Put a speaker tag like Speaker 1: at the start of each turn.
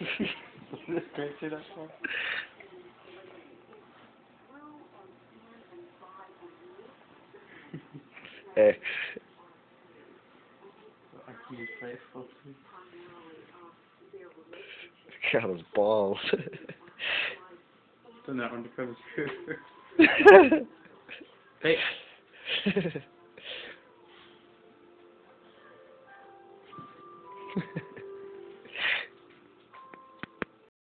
Speaker 1: this?
Speaker 2: X. Got his balls.
Speaker 1: Done that one because it's
Speaker 2: Hey.